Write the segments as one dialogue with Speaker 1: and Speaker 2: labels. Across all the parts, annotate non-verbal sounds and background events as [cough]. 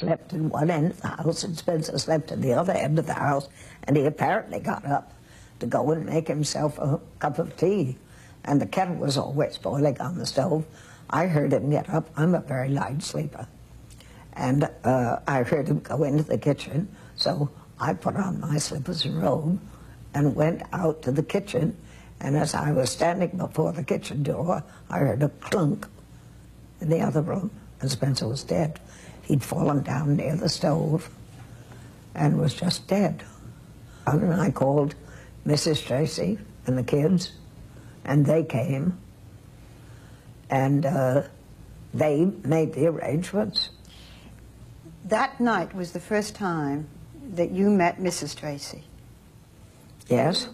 Speaker 1: Slept in one end of the house and Spencer slept in the other end of the house, and he apparently got up to go and make himself a cup of tea. And the kettle was always boiling on the stove. I heard him get up. I'm a very light sleeper. And uh, I heard him go into the kitchen, so I put on my slippers and robe and went out to the kitchen. And as I was standing before the kitchen door, I heard a clunk in the other room, and Spencer was dead. He'd fallen down near the stove and was just dead. And I called Mrs. Tracy and the kids, and they came, and uh, they made the arrangements.
Speaker 2: That night was the first time that you met Mrs. Tracy.
Speaker 1: Yes,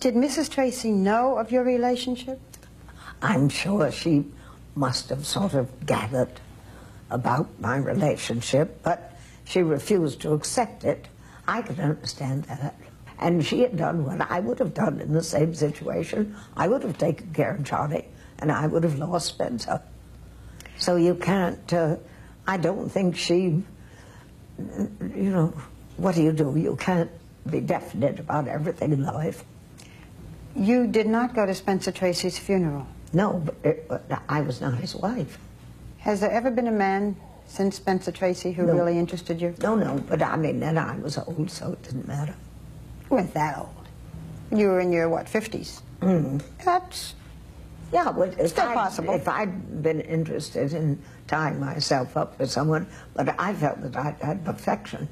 Speaker 2: Did Mrs. Tracy know of your relationship?
Speaker 1: I'm sure she must have sort of gathered about my relationship, but she refused to accept it. I could understand that. And she had done what I would have done in the same situation. I would have taken care of Johnny, and I would have lost Spencer. So you can't, uh, I don't think she, you know, what do you do? You can't be definite about everything in life.
Speaker 2: You did not go to Spencer Tracy's funeral.
Speaker 1: No, but it, I was not his wife.
Speaker 2: Has there ever been a man since Spencer Tracy who
Speaker 1: No.
Speaker 2: really interested you?
Speaker 1: No, no, but I mean, then I was old, so it didn't matter.
Speaker 2: You weren't that old. You were in your, what, 50s?
Speaker 1: Mm.
Speaker 2: That's,
Speaker 1: Yeah, but if
Speaker 2: Still
Speaker 1: I'd-
Speaker 2: possible.
Speaker 1: If I'd been interested in tying myself up with someone, but I felt that I had perfection,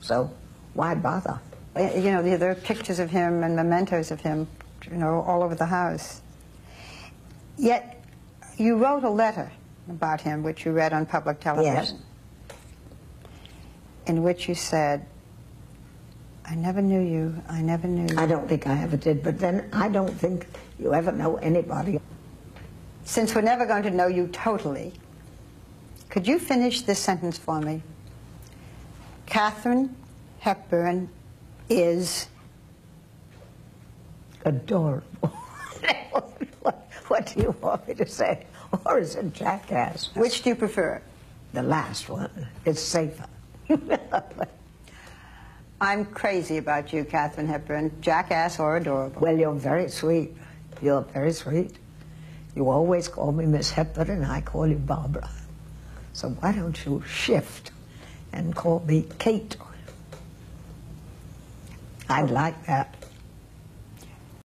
Speaker 1: so why bother?
Speaker 2: you know, there are pictures of him and mementos of him, you know, all over the house. Yet, you wrote a letter about him, which you read on public television. In which you said, I never knew you, I never knew you.
Speaker 1: I don't think I ever did, but then I don't think you ever know anybody.
Speaker 2: Since we're never going to know you totally, could you finish this sentence for me? Katharine Hepburn is.
Speaker 1: Adorable. [laughs] what, do you want me to say? Or is it jackass?
Speaker 2: Which do you prefer?
Speaker 1: The last one. It's safer. [laughs]
Speaker 2: I'm crazy about you, Katharine Hepburn, jackass or adorable.
Speaker 1: Well, you're very sweet. You're very sweet. You always call me Miss Hepburn, and I call you Barbara. So why don't you shift and call me Kate? I'd like that.